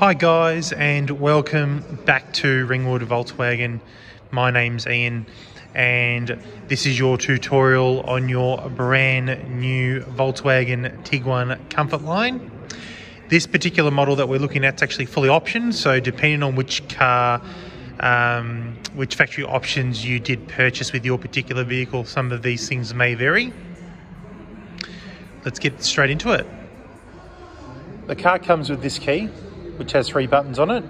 Hi guys and welcome back to Ringwood Volkswagen. My name's Ian and this is your tutorial on your brand new Volkswagen Tiguan Comfort Line. This particular model that we're looking at is actually fully optioned so depending on which car um, which factory options you did purchase with your particular vehicle some of these things may vary. Let's get straight into it. The car comes with this key which has three buttons on it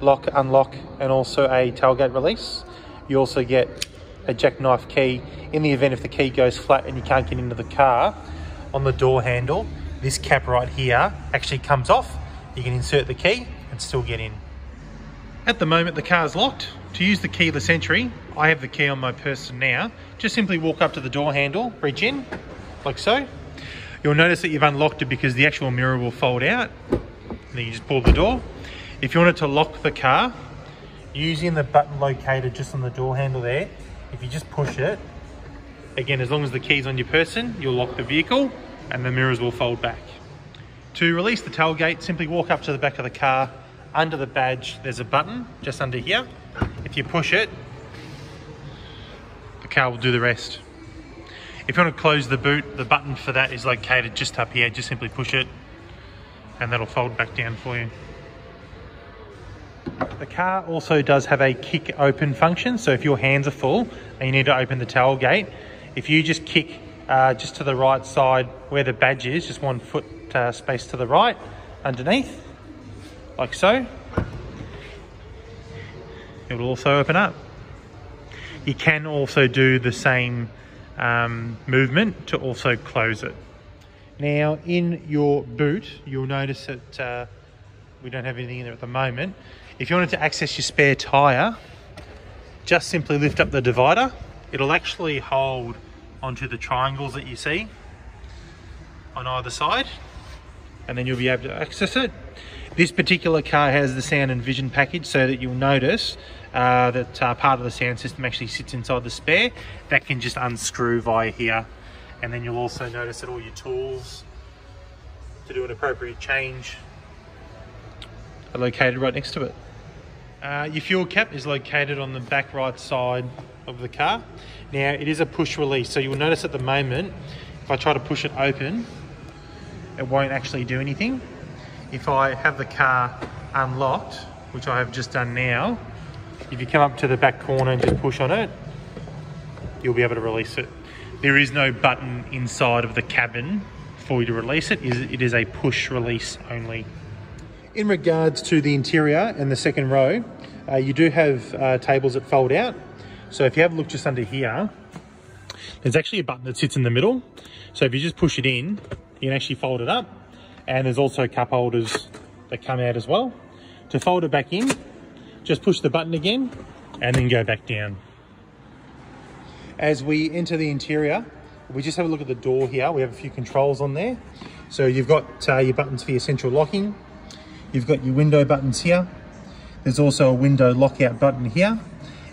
lock, unlock, and also a tailgate release. You also get a jackknife key in the event if the key goes flat and you can't get into the car. On the door handle, this cap right here actually comes off. You can insert the key and still get in. At the moment, the car is locked. To use the keyless entry, I have the key on my person now. Just simply walk up to the door handle, reach in, like so. You'll notice that you've unlocked it because the actual mirror will fold out then you just pull the door. If you wanted to lock the car, using the button located just on the door handle there, if you just push it, again, as long as the key's on your person, you'll lock the vehicle and the mirrors will fold back. To release the tailgate, simply walk up to the back of the car. Under the badge, there's a button just under here. If you push it, the car will do the rest. If you want to close the boot, the button for that is located just up here. Just simply push it and that'll fold back down for you. The car also does have a kick open function. So if your hands are full and you need to open the tailgate, if you just kick uh, just to the right side where the badge is, just one foot uh, space to the right underneath, like so, it will also open up. You can also do the same um, movement to also close it. Now in your boot, you'll notice that uh, we don't have anything in there at the moment. If you wanted to access your spare tyre, just simply lift up the divider. It'll actually hold onto the triangles that you see on either side and then you'll be able to access it. This particular car has the sound and vision package so that you'll notice uh, that uh, part of the sound system actually sits inside the spare. That can just unscrew via here and then you'll also notice that all your tools to do an appropriate change are located right next to it. Uh, your fuel cap is located on the back right side of the car. Now it is a push release, so you'll notice at the moment, if I try to push it open, it won't actually do anything. If I have the car unlocked, which I have just done now, if you come up to the back corner and just push on it, you'll be able to release it. There is no button inside of the cabin for you to release it. It is a push release only. In regards to the interior and the second row, uh, you do have uh, tables that fold out. So if you have a look just under here, there's actually a button that sits in the middle. So if you just push it in, you can actually fold it up. And there's also cup holders that come out as well. To fold it back in, just push the button again and then go back down. As we enter the interior, we just have a look at the door here. We have a few controls on there. So you've got uh, your buttons for your central locking. You've got your window buttons here. There's also a window lockout button here.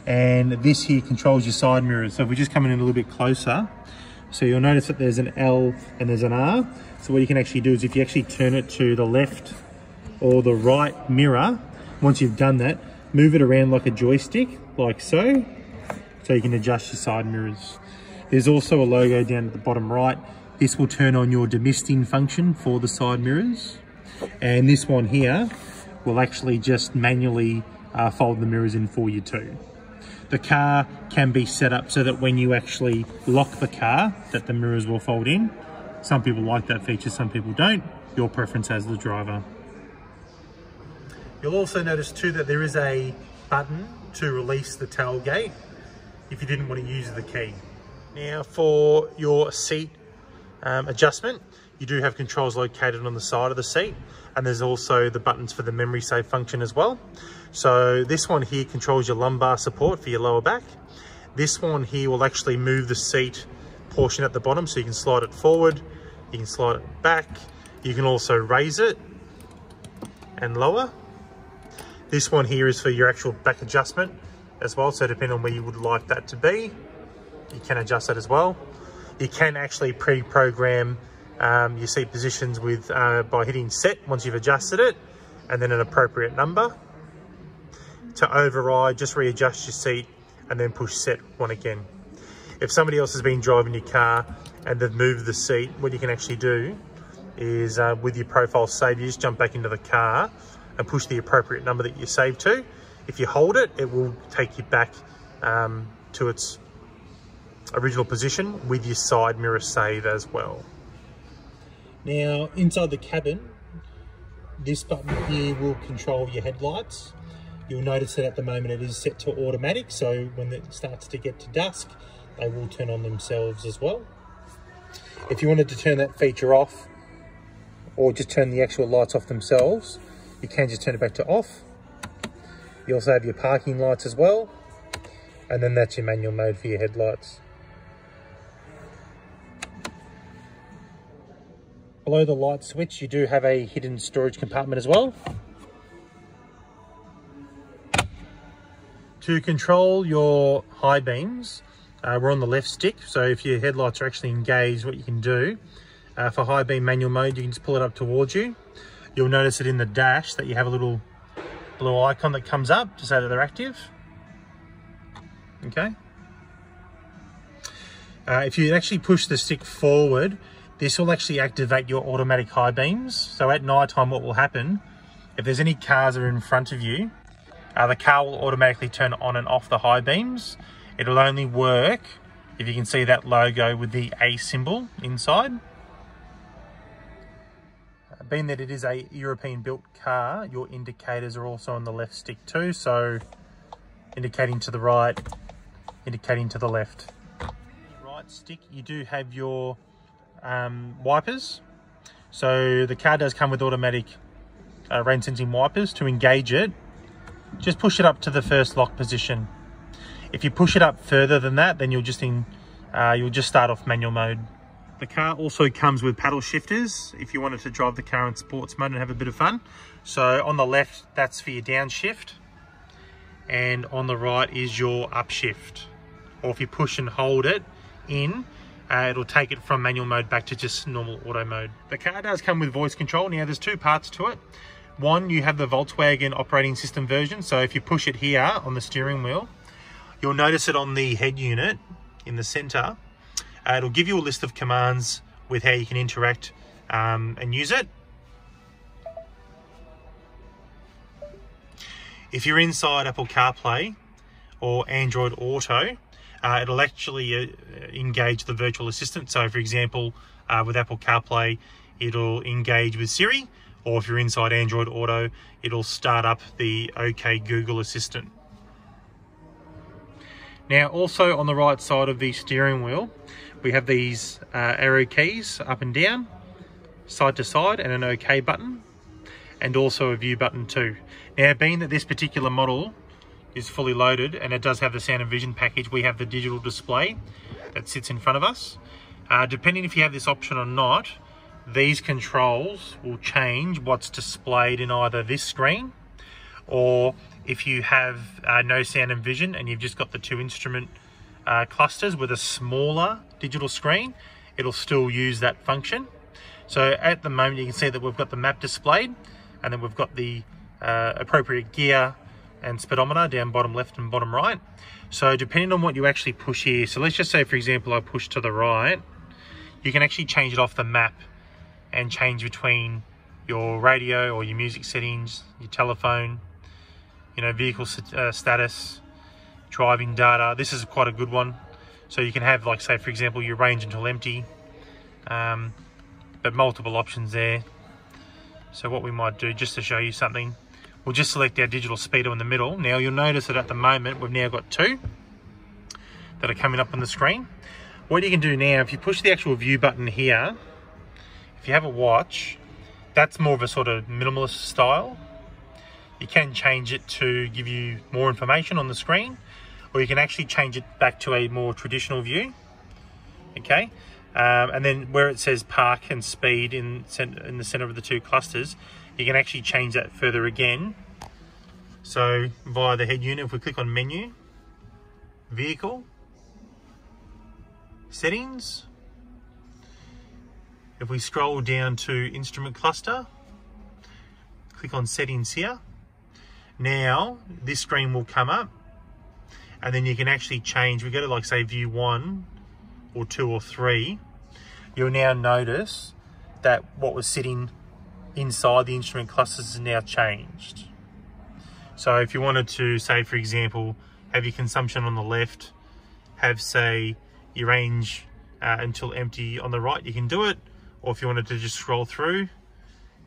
And this here controls your side mirrors. So if we just come in a little bit closer, so you'll notice that there's an L and there's an R. So what you can actually do is if you actually turn it to the left or the right mirror, once you've done that, move it around like a joystick, like so, so you can adjust your side mirrors. There's also a logo down at the bottom right. This will turn on your demisting function for the side mirrors. And this one here will actually just manually uh, fold the mirrors in for you too. The car can be set up so that when you actually lock the car, that the mirrors will fold in. Some people like that feature, some people don't. Your preference as the driver. You'll also notice too that there is a button to release the tailgate if you didn't want to use the key. Now for your seat um, adjustment, you do have controls located on the side of the seat and there's also the buttons for the memory save function as well. So this one here controls your lumbar support for your lower back. This one here will actually move the seat portion at the bottom so you can slide it forward, you can slide it back, you can also raise it and lower. This one here is for your actual back adjustment as well. So depending on where you would like that to be, you can adjust that as well. You can actually pre-program um, your seat positions with uh, by hitting set once you've adjusted it. and then an appropriate number. To override, just readjust your seat and then push set one again. If somebody else has been driving your car and they've moved the seat, what you can actually do is uh, with your profile save, you just jump back into the car and push the appropriate number that you saved to. If you hold it, it will take you back um, to its original position with your side mirror save as well. Now, inside the cabin, this button here will control your headlights. You'll notice that at the moment it is set to automatic, so when it starts to get to dusk, they will turn on themselves as well. If you wanted to turn that feature off, or just turn the actual lights off themselves, you can just turn it back to off. You also have your parking lights as well, and then that's your manual mode for your headlights. Below the light switch, you do have a hidden storage compartment as well. To control your high beams, uh, we're on the left stick. So if your headlights are actually engaged, what you can do, uh, for high beam manual mode, you can just pull it up towards you. You'll notice it in the dash that you have a little blue icon that comes up to say that they're active. Okay. Uh, if you actually push the stick forward, this will actually activate your automatic high beams. So at night time, what will happen, if there's any cars that are in front of you, uh, the car will automatically turn on and off the high beams. It'll only work if you can see that logo with the A symbol inside. Being that it is a European built car, your indicators are also on the left stick too. So indicating to the right, indicating to the left. Right stick, you do have your um, wipers. So the car does come with automatic uh, rain sensing wipers to engage it. Just push it up to the first lock position. If you push it up further than that, then you'll just in, uh, you'll just start off manual mode. The car also comes with paddle shifters if you wanted to drive the car in sports mode and have a bit of fun. So on the left, that's for your downshift. And on the right is your upshift. Or if you push and hold it in, uh, it'll take it from manual mode back to just normal auto mode. The car does come with voice control. Now there's two parts to it. One, you have the Volkswagen operating system version. So if you push it here on the steering wheel, you'll notice it on the head unit in the center. Uh, it'll give you a list of commands with how you can interact um, and use it. If you're inside Apple CarPlay or Android Auto, uh, it'll actually uh, engage the virtual assistant. So for example, uh, with Apple CarPlay, it'll engage with Siri, or if you're inside Android Auto, it'll start up the OK Google Assistant. Now also on the right side of the steering wheel, we have these uh, arrow keys up and down, side to side and an OK button, and also a view button too. Now being that this particular model is fully loaded and it does have the sound and vision package. We have the digital display that sits in front of us. Uh, depending if you have this option or not, these controls will change what's displayed in either this screen or if you have uh, no sound and vision and you've just got the two instrument uh, clusters with a smaller digital screen, it'll still use that function. So at the moment you can see that we've got the map displayed and then we've got the uh, appropriate gear and speedometer down bottom left and bottom right. So depending on what you actually push here, so let's just say for example I push to the right, you can actually change it off the map and change between your radio or your music settings, your telephone, you know, vehicle uh, status, driving data. This is quite a good one. So you can have like say for example your range until empty, um, but multiple options there. So what we might do just to show you something, We'll just select our digital speedo in the middle. Now you'll notice that at the moment we've now got two that are coming up on the screen. What you can do now, if you push the actual view button here, if you have a watch, that's more of a sort of minimalist style. You can change it to give you more information on the screen, or you can actually change it back to a more traditional view. Okay, um, and then where it says park and speed in, in the center of the two clusters, you can actually change that further again. So via the head unit, if we click on menu, vehicle, settings, if we scroll down to instrument cluster, click on settings here. Now this screen will come up and then you can actually change. We go to like say view one or two or three. You'll now notice that what was sitting inside the instrument clusters is now changed. So if you wanted to say, for example, have your consumption on the left, have say your range uh, until empty on the right, you can do it. Or if you wanted to just scroll through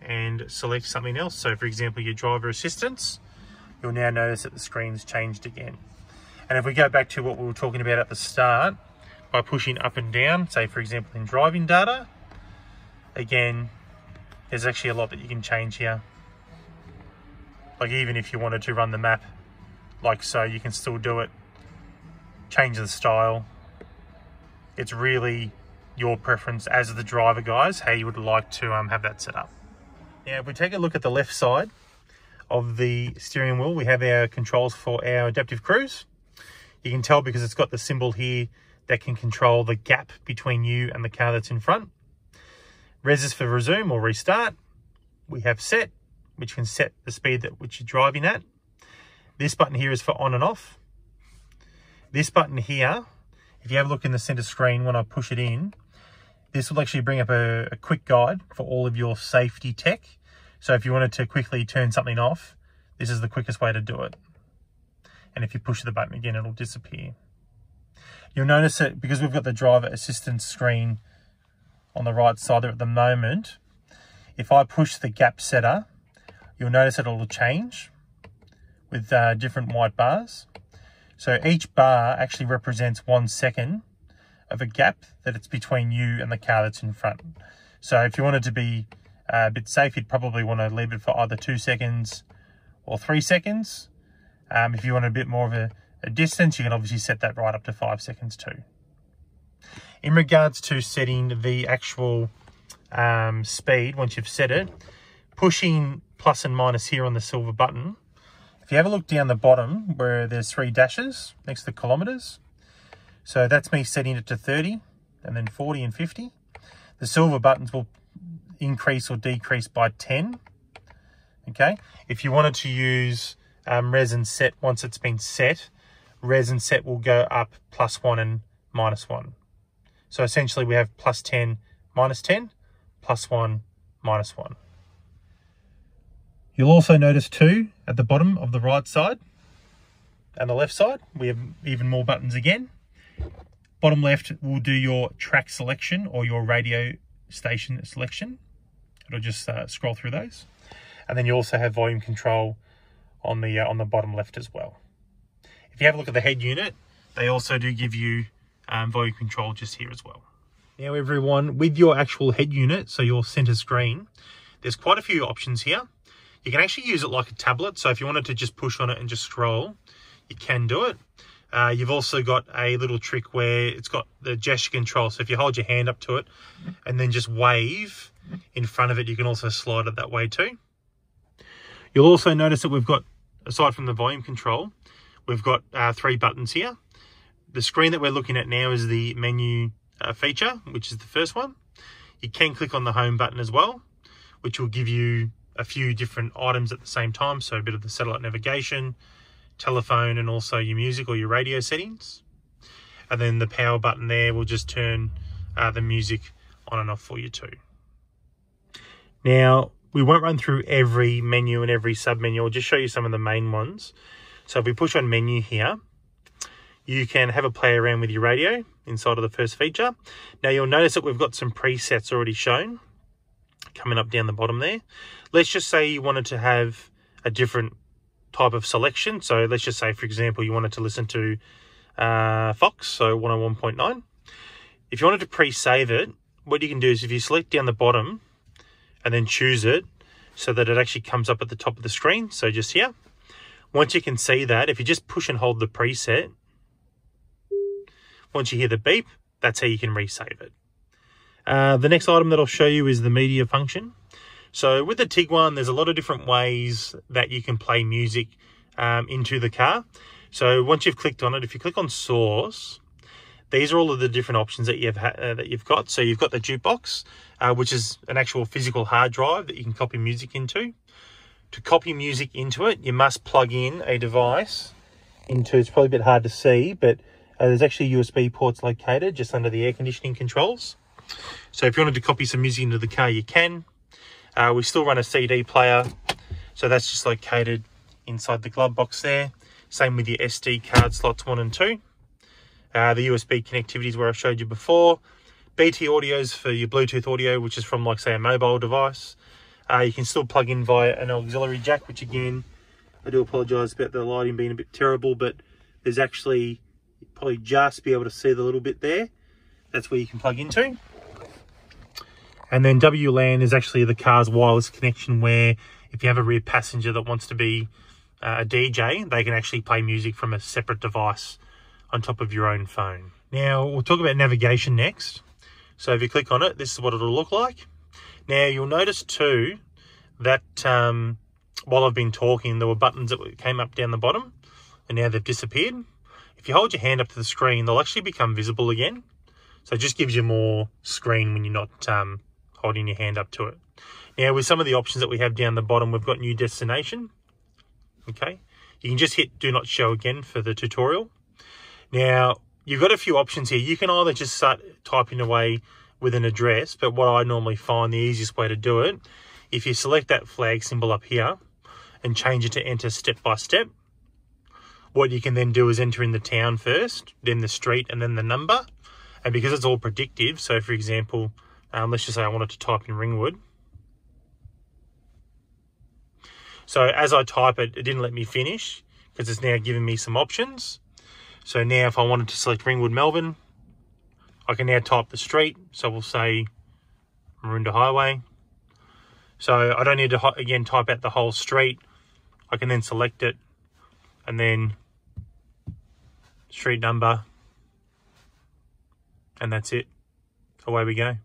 and select something else. So for example, your driver assistance, you'll now notice that the screen's changed again. And if we go back to what we were talking about at the start, by pushing up and down, say for example in driving data, again, there's actually a lot that you can change here. Like even if you wanted to run the map like so, you can still do it. Change the style. It's really your preference as the driver, guys, how you would like to um, have that set up. Now, if we take a look at the left side of the steering wheel, we have our controls for our adaptive cruise. You can tell because it's got the symbol here that can control the gap between you and the car that's in front. Res is for resume or restart. We have set, which can set the speed that which you're driving at. This button here is for on and off. This button here, if you have a look in the center screen when I push it in, this will actually bring up a, a quick guide for all of your safety tech. So if you wanted to quickly turn something off, this is the quickest way to do it and if you push the button again, it'll disappear. You'll notice that because we've got the driver assistance screen on the right side there at the moment, if I push the gap setter, you'll notice that it'll change with uh, different white bars. So each bar actually represents one second of a gap that it's between you and the car that's in front. So if you wanted to be uh, a bit safe, you'd probably want to leave it for either two seconds or three seconds. Um, if you want a bit more of a, a distance, you can obviously set that right up to five seconds too. In regards to setting the actual um, speed, once you've set it, pushing plus and minus here on the silver button, if you have a look down the bottom where there's three dashes next to the kilometers, so that's me setting it to 30 and then 40 and 50. The silver buttons will increase or decrease by 10. Okay, if you wanted to use um, res and set once it's been set, res and set will go up plus one and minus one. So essentially we have plus 10, minus 10, plus one, minus one. You'll also notice too, at the bottom of the right side and the left side, we have even more buttons again. Bottom left will do your track selection or your radio station selection. It'll just uh, scroll through those. And then you also have volume control on the uh, on the bottom left as well. If you have a look at the head unit, they also do give you um, volume control just here as well. Now everyone, with your actual head unit, so your center screen, there's quite a few options here. You can actually use it like a tablet. So if you wanted to just push on it and just scroll, you can do it. Uh, you've also got a little trick where it's got the gesture control. So if you hold your hand up to it and then just wave in front of it, you can also slide it that way too. You'll also notice that we've got aside from the volume control, we've got uh, three buttons here. The screen that we're looking at now is the menu uh, feature, which is the first one. You can click on the home button as well, which will give you a few different items at the same time. So a bit of the satellite navigation, telephone, and also your music or your radio settings. And then the power button there will just turn uh, the music on and off for you too. Now, we won't run through every menu and every sub menu. I'll just show you some of the main ones. So if we push on menu here, you can have a play around with your radio inside of the first feature. Now you'll notice that we've got some presets already shown coming up down the bottom there. Let's just say you wanted to have a different type of selection. So let's just say, for example, you wanted to listen to uh, Fox, so 101.9. If you wanted to pre-save it, what you can do is if you select down the bottom, and then choose it so that it actually comes up at the top of the screen. So just here. Once you can see that, if you just push and hold the preset, once you hear the beep, that's how you can resave it. Uh, the next item that I'll show you is the media function. So with the Tiguan, there's a lot of different ways that you can play music um, into the car. So once you've clicked on it, if you click on source, these are all of the different options that you've uh, that you've got. So you've got the jukebox, uh, which is an actual physical hard drive that you can copy music into. to copy music into it, you must plug in a device into, it's probably a bit hard to see, but uh, there's actually USB ports located just under the air conditioning controls. So if you wanted to copy some music into the car, you can. Uh, we still run a CD player, so that's just located inside the glove box there. Same with your SD card slots one and two. Uh, the USB connectivity is where I showed you before. BT audios for your Bluetooth audio, which is from like say a mobile device. Uh, you can still plug in via an auxiliary jack, which again, I do apologise about the lighting being a bit terrible, but there's actually probably just be able to see the little bit there. That's where you can plug into. And then WLAN is actually the car's wireless connection where if you have a rear passenger that wants to be uh, a DJ, they can actually play music from a separate device on top of your own phone. Now, we'll talk about navigation next. So if you click on it, this is what it'll look like. Now, you'll notice too that um, while I've been talking, there were buttons that came up down the bottom and now they've disappeared. If you hold your hand up to the screen, they'll actually become visible again. So it just gives you more screen when you're not um, holding your hand up to it. Now, with some of the options that we have down the bottom, we've got new destination. Okay. You can just hit do not show again for the tutorial. Now, you've got a few options here. You can either just start typing away with an address, but what I normally find the easiest way to do it, if you select that flag symbol up here and change it to enter step by step, what you can then do is enter in the town first, then the street, and then the number. And because it's all predictive, so for example, um, let's just say I wanted to type in Ringwood. So as I type it, it didn't let me finish because it's now giving me some options. So now if I wanted to select Ringwood, Melbourne, I can now type the street. So we'll say Maroondah Highway. So I don't need to, again, type out the whole street. I can then select it and then street number and that's it. Away we go.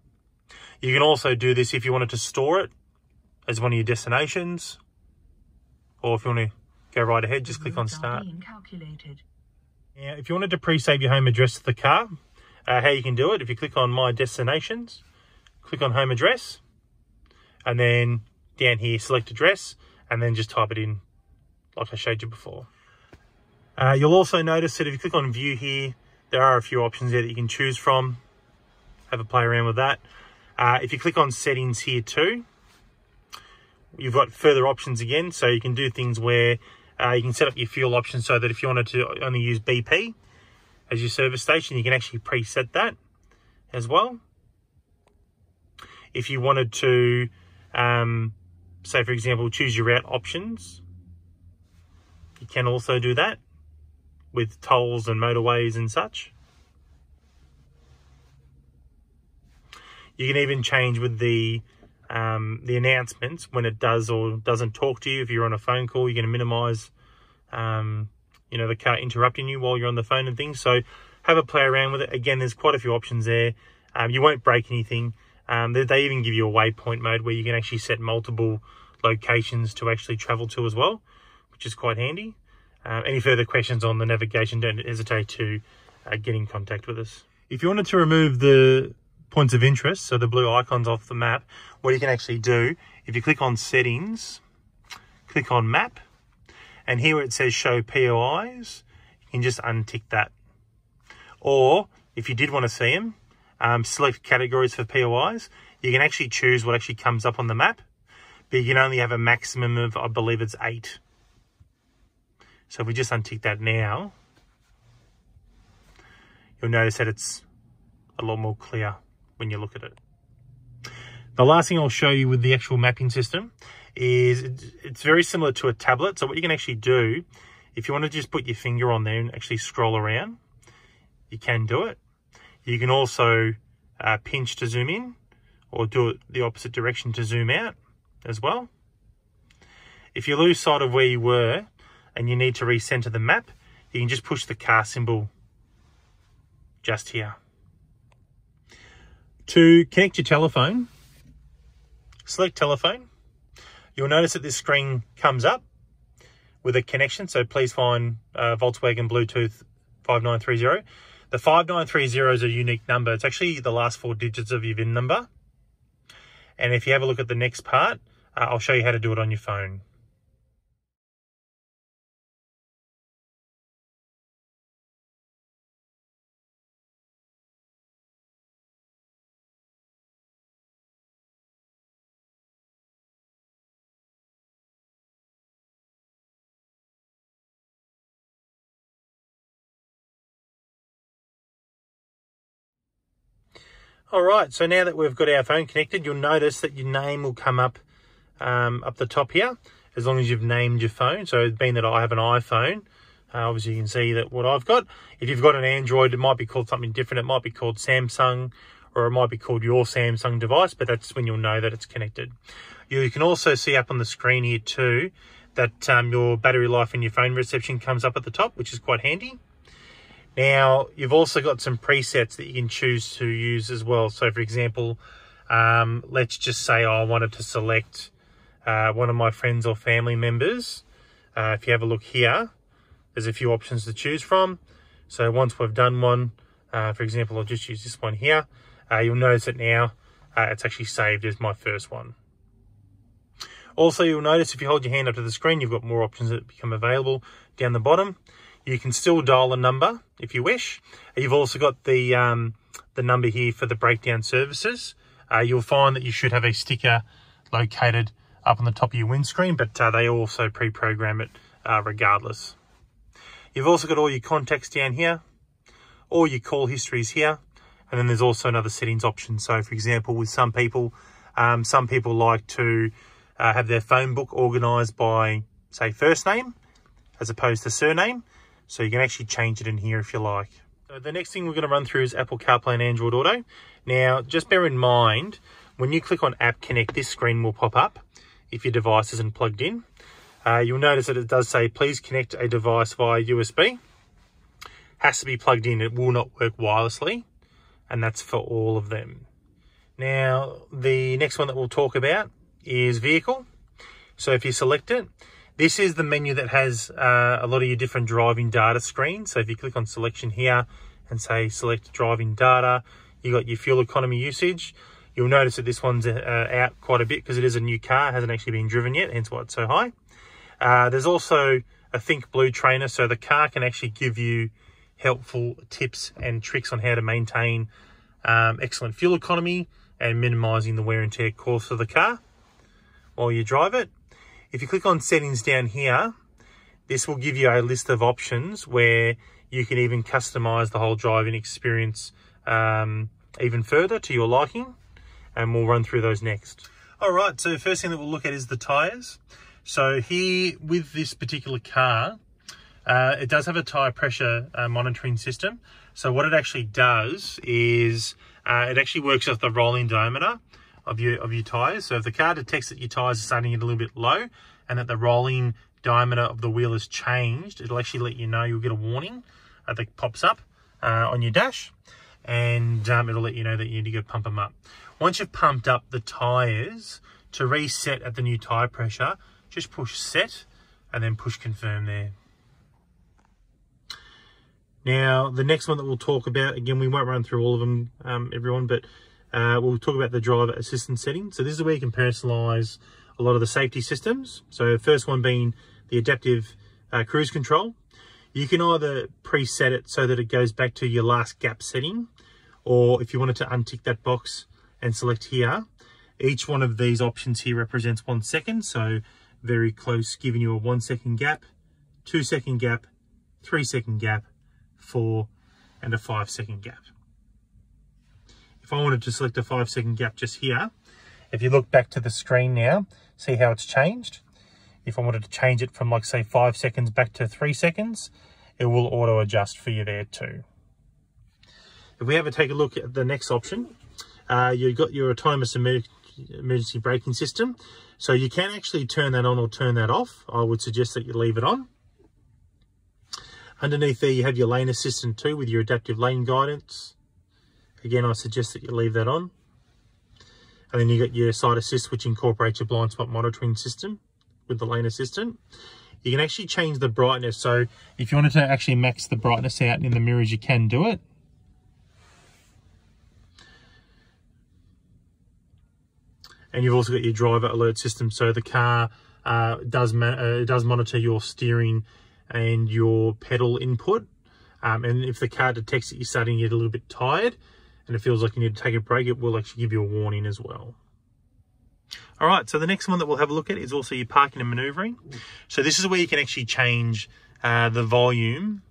You can also do this if you wanted to store it as one of your destinations or if you want to go right ahead, just click on start. Now, if you wanted to pre-save your home address to the car, uh, how you can do it, if you click on My Destinations, click on Home Address, and then down here, select address, and then just type it in like I showed you before. Uh, you'll also notice that if you click on View here, there are a few options there that you can choose from. Have a play around with that. Uh, if you click on Settings here too, you've got further options again. So you can do things where uh, you can set up your fuel option so that if you wanted to only use BP as your service station, you can actually preset that as well. If you wanted to, um, say for example, choose your route options, you can also do that with tolls and motorways and such. You can even change with the um, the announcements when it does or doesn't talk to you. If you're on a phone call, you're going to minimize, um, you know, the car interrupting you while you're on the phone and things. So have a play around with it. Again, there's quite a few options there. Um, you won't break anything. Um, they, they, even give you a waypoint mode where you can actually set multiple locations to actually travel to as well, which is quite handy. Uh, any further questions on the navigation, don't hesitate to uh, get in contact with us. If you wanted to remove the points of interest, so the blue icons off the map, what you can actually do, if you click on settings, click on map, and here it says show POIs, you can just untick that. Or if you did want to see them, um, select categories for POIs, you can actually choose what actually comes up on the map, but you can only have a maximum of, I believe it's eight. So if we just untick that now, you'll notice that it's a lot more clear when you look at it. The last thing I'll show you with the actual mapping system is it's very similar to a tablet. So what you can actually do, if you want to just put your finger on there and actually scroll around, you can do it. You can also uh, pinch to zoom in or do it the opposite direction to zoom out as well. If you lose sight of where you were and you need to recenter the map, you can just push the car symbol just here. To connect your telephone, select telephone. You'll notice that this screen comes up with a connection. So please find uh, Volkswagen Bluetooth 5930. The 5930 is a unique number. It's actually the last four digits of your VIN number. And if you have a look at the next part, uh, I'll show you how to do it on your phone. All right, so now that we've got our phone connected, you'll notice that your name will come up um, up the top here, as long as you've named your phone. So being that I have an iPhone, uh, obviously you can see that what I've got. If you've got an Android, it might be called something different. It might be called Samsung, or it might be called your Samsung device, but that's when you'll know that it's connected. You can also see up on the screen here too, that um, your battery life and your phone reception comes up at the top, which is quite handy. Now, you've also got some presets that you can choose to use as well. So for example, um, let's just say I wanted to select uh, one of my friends or family members. Uh, if you have a look here, there's a few options to choose from. So once we've done one, uh, for example, I'll just use this one here. Uh, you'll notice that now uh, it's actually saved as my first one. Also, you'll notice if you hold your hand up to the screen, you've got more options that become available down the bottom. You can still dial a number if you wish. You've also got the um, the number here for the breakdown services. Uh, you'll find that you should have a sticker located up on the top of your windscreen, but uh, they also pre-program it uh, regardless. You've also got all your contacts down here, all your call histories here, and then there's also another settings option. So for example, with some people, um, some people like to uh, have their phone book organized by say first name as opposed to surname. So you can actually change it in here if you like. So the next thing we're going to run through is Apple CarPlay and Android Auto. Now, just bear in mind, when you click on App Connect, this screen will pop up if your device isn't plugged in. Uh, you'll notice that it does say, please connect a device via USB. Has to be plugged in. It will not work wirelessly. And that's for all of them. Now, the next one that we'll talk about is vehicle. So if you select it, this is the menu that has uh, a lot of your different driving data screens. So if you click on selection here and say select driving data, you got your fuel economy usage. You'll notice that this one's uh, out quite a bit because it is a new car, hasn't actually been driven yet, hence why it's so high. Uh, there's also a Think Blue trainer, so the car can actually give you helpful tips and tricks on how to maintain um, excellent fuel economy and minimizing the wear and tear course of the car while you drive it. If you click on settings down here, this will give you a list of options where you can even customize the whole driving experience um, even further to your liking. And we'll run through those next. All right, so first thing that we'll look at is the tires. So here with this particular car, uh, it does have a tire pressure uh, monitoring system. So what it actually does is uh, it actually works off the rolling diameter of your of your tires. So if the car detects that your tires are starting to get a little bit low and that the rolling diameter of the wheel has changed, it'll actually let you know. You'll get a warning uh, that pops up uh, on your dash, and um, it'll let you know that you need to go pump them up. Once you've pumped up the tires, to reset at the new tire pressure, just push set and then push confirm there. Now, the next one that we'll talk about, again, we won't run through all of them, um, everyone, but uh, we'll talk about the driver assistance setting. So this is where you can personalize a lot of the safety systems. So first one being the adaptive uh, cruise control. You can either preset it so that it goes back to your last gap setting, or if you wanted to untick that box and select here, each one of these options here represents one second. So very close, giving you a one second gap, two second gap, three second gap, four, and a five second gap. If I wanted to select a five second gap just here, if you look back to the screen now, see how it's changed. If I wanted to change it from like say five seconds back to three seconds, it will auto adjust for you there too. If we have a take a look at the next option, uh, you've got your autonomous emergency braking system. So you can actually turn that on or turn that off. I would suggest that you leave it on. Underneath there, you have your lane assistant too with your adaptive lane guidance. Again, I suggest that you leave that on. And then you got your side assist, which incorporates your blind spot monitoring system with the lane assistant. You can actually change the brightness. So if you wanted to actually max the brightness out in the mirrors, you can do it. And you've also got your driver alert system. So the car uh, does, uh, does monitor your steering and your pedal input. Um, and if the car detects that you're starting to get a little bit tired, and it feels like you need to take a break, it will actually give you a warning as well. All right, so the next one that we'll have a look at is also your parking and maneuvering. So this is where you can actually change uh, the volume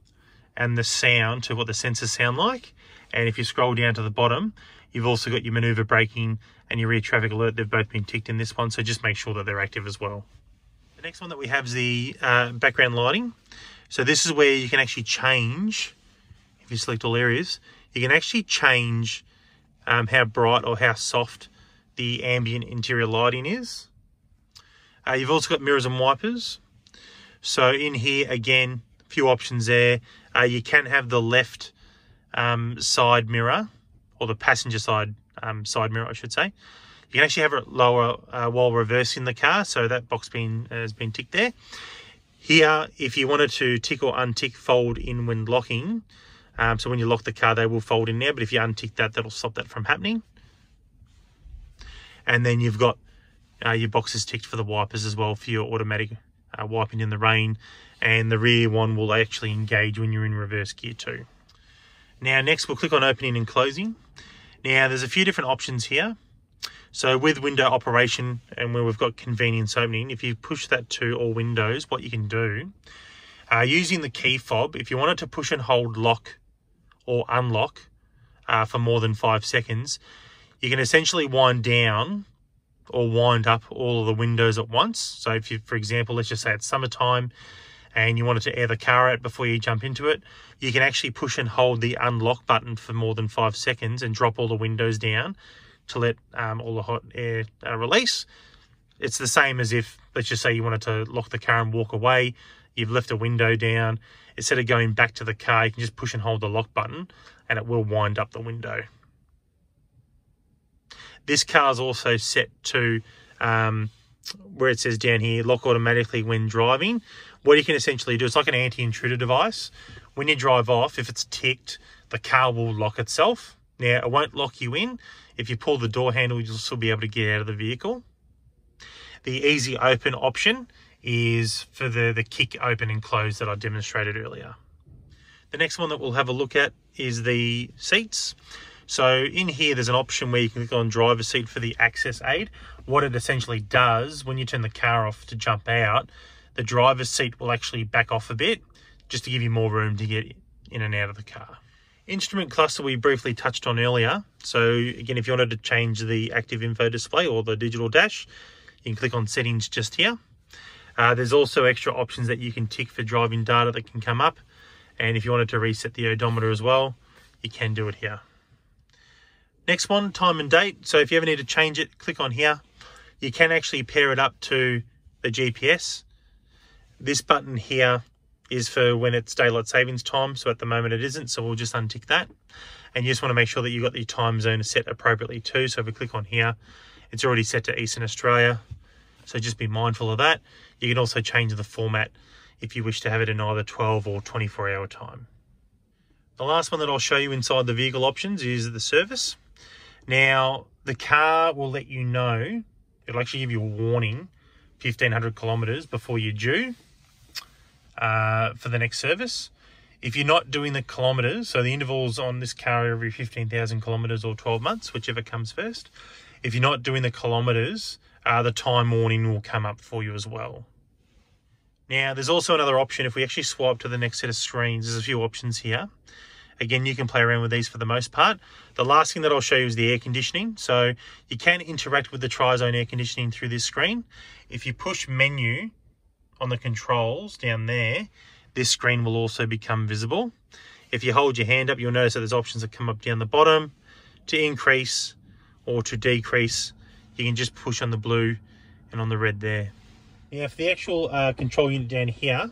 and the sound to what the sensors sound like. And if you scroll down to the bottom, You've also got your maneuver braking and your rear traffic alert. They've both been ticked in this one, so just make sure that they're active as well. The next one that we have is the uh, background lighting. So this is where you can actually change, if you select all areas, you can actually change um, how bright or how soft the ambient interior lighting is. Uh, you've also got mirrors and wipers. So in here, again, a few options there. Uh, you can have the left um, side mirror, or the passenger side um, side mirror, I should say. You can actually have it lower uh, while reversing the car, so that box being, has been ticked there. Here, if you wanted to tick or untick fold in when locking, um, so when you lock the car, they will fold in there, but if you untick that, that'll stop that from happening. And then you've got uh, your boxes ticked for the wipers as well for your automatic uh, wiping in the rain. And the rear one will actually engage when you're in reverse gear too. Now next we'll click on opening and closing. Now there's a few different options here. So with window operation and where we've got convenience opening, if you push that to all windows, what you can do, uh, using the key fob, if you wanted to push and hold lock or unlock uh, for more than five seconds, you can essentially wind down or wind up all of the windows at once. So if you, for example, let's just say it's summertime and you wanted to air the car out before you jump into it, you can actually push and hold the unlock button for more than five seconds and drop all the windows down to let um, all the hot air uh, release. It's the same as if, let's just say you wanted to lock the car and walk away, you've left a window down. Instead of going back to the car, you can just push and hold the lock button and it will wind up the window. This car is also set to um, where it says down here, lock automatically when driving. What you can essentially do, it's like an anti-intruder device. When you drive off, if it's ticked, the car will lock itself. Now, it won't lock you in. If you pull the door handle, you'll still be able to get out of the vehicle. The easy open option is for the, the kick open and close that I demonstrated earlier. The next one that we'll have a look at is the seats. So in here, there's an option where you can click on driver seat for the access aid. What it essentially does, when you turn the car off to jump out, the driver's seat will actually back off a bit, just to give you more room to get in and out of the car. Instrument cluster we briefly touched on earlier. So again, if you wanted to change the active info display or the digital dash, you can click on settings just here. Uh, there's also extra options that you can tick for driving data that can come up. And if you wanted to reset the odometer as well, you can do it here. Next one, time and date. So if you ever need to change it, click on here. You can actually pair it up to the GPS. This button here is for when it's daylight savings time. So at the moment it isn't. So we'll just untick that. And you just want to make sure that you've got the time zone set appropriately too. So if we click on here, it's already set to Eastern Australia. So just be mindful of that. You can also change the format if you wish to have it in either 12 or 24 hour time. The last one that I'll show you inside the vehicle options is the service. Now, the car will let you know, it'll actually give you a warning 1500 kilometers before you're due uh, for the next service. If you're not doing the kilometers, so the intervals on this car are every 15,000 kilometers or 12 months, whichever comes first. If you're not doing the kilometers, uh, the time warning will come up for you as well. Now, there's also another option. If we actually swipe to the next set of screens, there's a few options here. Again, you can play around with these for the most part. The last thing that I'll show you is the air conditioning. So you can interact with the tri-zone air conditioning through this screen. If you push menu on the controls down there, this screen will also become visible. If you hold your hand up, you'll notice that there's options that come up down the bottom to increase or to decrease. You can just push on the blue and on the red there. Now, for the actual uh, control unit down here,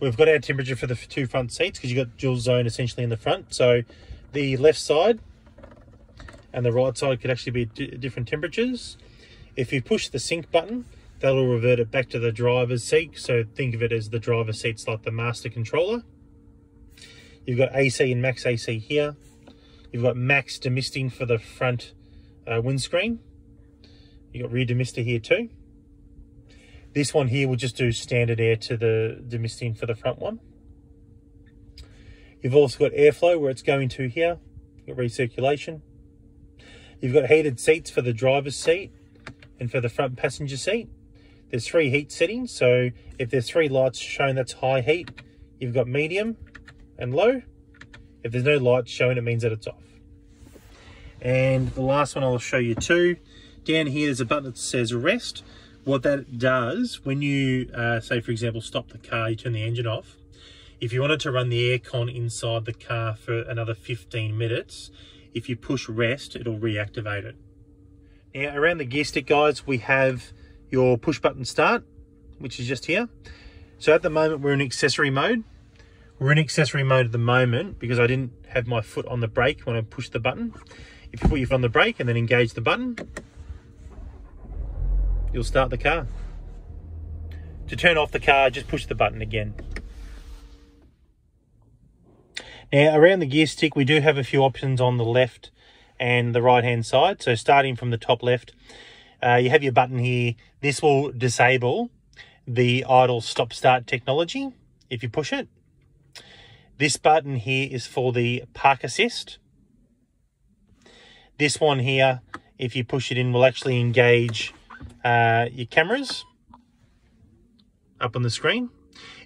We've got our temperature for the two front seats because you've got dual zone essentially in the front. So the left side and the right side could actually be different temperatures. If you push the sync button, that'll revert it back to the driver's seat. So think of it as the driver's seat's like the master controller. You've got AC and max AC here. You've got max demisting for the front uh, windscreen. You've got rear demister here too. This one here will just do standard air to the demisting for the front one. You've also got airflow where it's going to here, You've got recirculation. You've got heated seats for the driver's seat and for the front passenger seat. There's three heat settings, so if there's three lights showing that's high heat, you've got medium and low. If there's no lights showing, it means that it's off. And the last one I'll show you too. Down here, there's a button that says rest. What that does, when you, uh, say for example, stop the car, you turn the engine off, if you wanted to run the aircon inside the car for another 15 minutes, if you push rest, it'll reactivate it. Now around the gear stick guys, we have your push button start, which is just here. So at the moment we're in accessory mode. We're in accessory mode at the moment because I didn't have my foot on the brake when I pushed the button. If you put your foot on the brake and then engage the button, you'll start the car. To turn off the car, just push the button again. Now around the gear stick, we do have a few options on the left and the right hand side. So starting from the top left, uh, you have your button here. This will disable the idle stop start technology if you push it. This button here is for the park assist. This one here, if you push it in, will actually engage uh, your cameras up on the screen.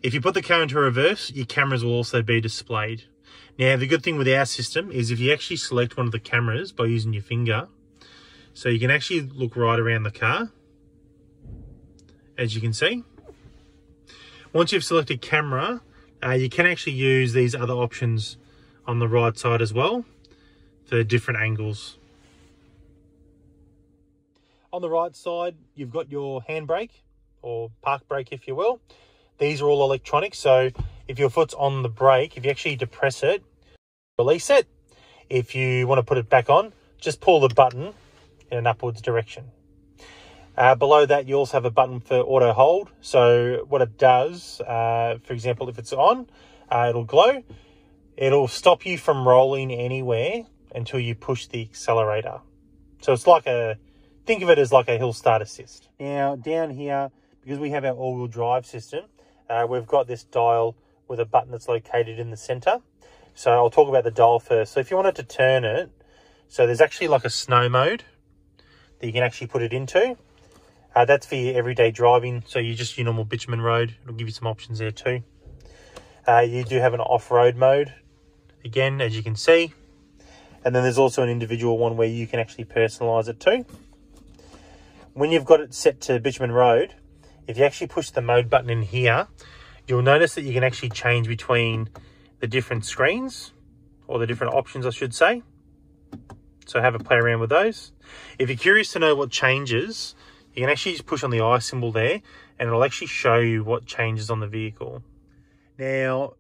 If you put the car into reverse, your cameras will also be displayed. Now, the good thing with our system is if you actually select one of the cameras by using your finger, so you can actually look right around the car, as you can see. Once you've selected camera, uh, you can actually use these other options on the right side as well for different angles. On the right side, you've got your handbrake or park brake, if you will. These are all electronic, so if your foot's on the brake, if you actually depress it, release it. If you want to put it back on, just pull the button in an upwards direction. Uh, below that, you also have a button for auto hold. So what it does, uh, for example, if it's on, uh, it'll glow. It'll stop you from rolling anywhere until you push the accelerator. So it's like a, think of it as like a hill start assist. Now down here, because we have our all-wheel drive system, uh, we've got this dial with a button that's located in the center. So I'll talk about the dial first. So if you wanted to turn it, so there's actually like a snow mode that you can actually put it into. Uh, that's for your everyday driving. So you just your normal bitumen road. It'll give you some options there too. Uh, you do have an off-road mode, again, as you can see. And then there's also an individual one where you can actually personalize it too. When you've got it set to bitumen road, if you actually push the mode button in here, you'll notice that you can actually change between the different screens or the different options, I should say. So have a play around with those. If you're curious to know what changes, you can actually just push on the eye symbol there and it'll actually show you what changes on the vehicle. Now,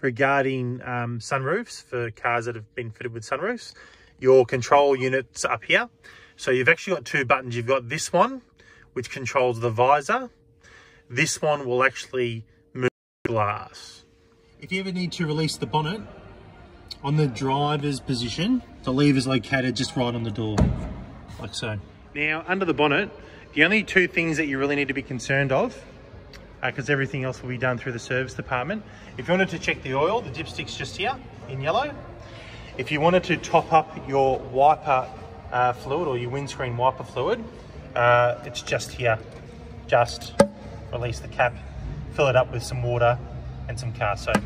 regarding um, sunroofs for cars that have been fitted with sunroofs, your control unit's up here. So you've actually got two buttons. You've got this one, which controls the visor. This one will actually move the glass. If you ever need to release the bonnet, on the driver's position, the lever is located just right on the door, like so. Now, under the bonnet, the only two things that you really need to be concerned of, because uh, everything else will be done through the service department. If you wanted to check the oil, the dipstick's just here in yellow. If you wanted to top up your wiper uh, fluid or your windscreen wiper fluid, uh, it's just here. Just release the cap, fill it up with some water and some car soap.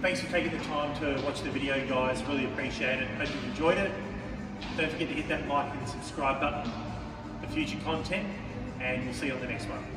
Thanks for taking the time to watch the video guys, really appreciate it. Hope you enjoyed it. Don't forget to hit that like and subscribe button for future content and we'll see you on the next one.